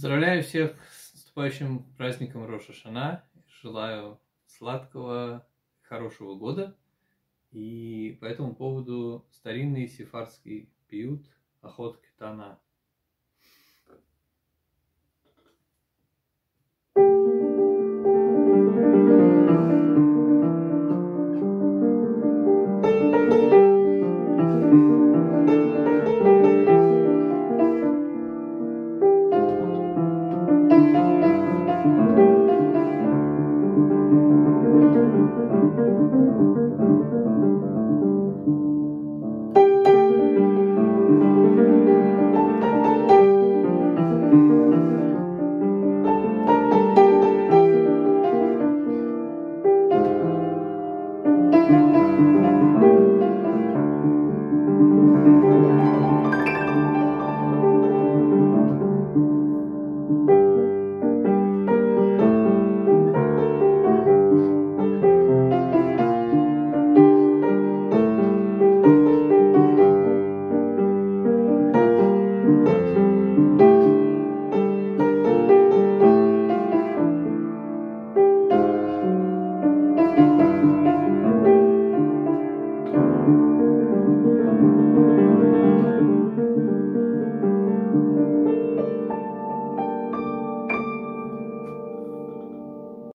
Поздравляю всех с наступающим праздником Роша Шана. Желаю сладкого, хорошего года. И по этому поводу старинный сефардский пиют Охот Китана Música